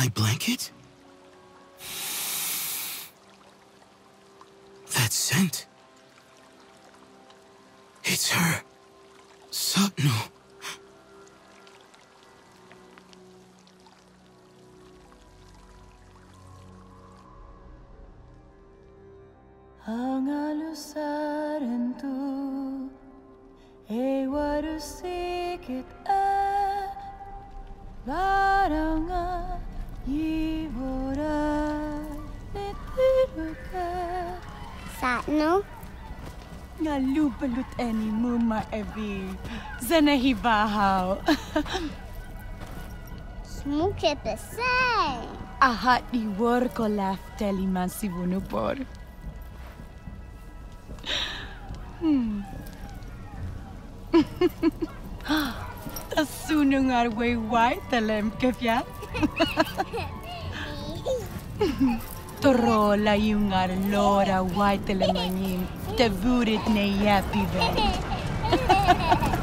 my blanket? That scent. It's her. Satno. Ang alusaran tu e warusikit a Satno? nga lupalut eni muma evi. Zanahibahaw Smuke pesay. ahat di war ko laf teli man si bunupor hmm. Tasunong arway white talem Torola yung arlora white talemanim Tavurit na yapi ven